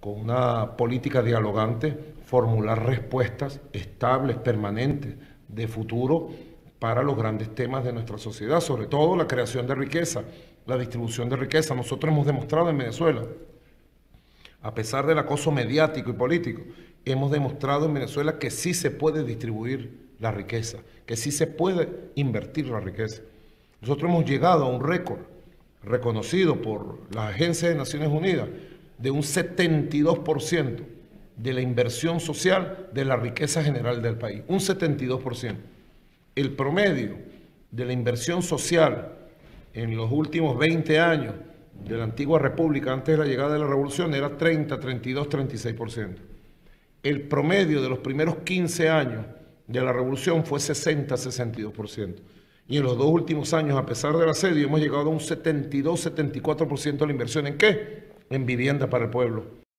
con una política dialogante, formular respuestas estables, permanentes, de futuro para los grandes temas de nuestra sociedad, sobre todo la creación de riqueza, la distribución de riqueza. Nosotros hemos demostrado en Venezuela, a pesar del acoso mediático y político, hemos demostrado en Venezuela que sí se puede distribuir la riqueza, que sí se puede invertir la riqueza. Nosotros hemos llegado a un récord reconocido por las agencias de Naciones Unidas de un 72% de la inversión social de la riqueza general del país, un 72%. El promedio de la inversión social en los últimos 20 años de la antigua república antes de la llegada de la revolución era 30, 32, 36%. El promedio de los primeros 15 años de la revolución fue 60, 62%. Y en los dos últimos años, a pesar del asedio, hemos llegado a un 72, 74% de la inversión. ¿En qué? En vivienda para el pueblo.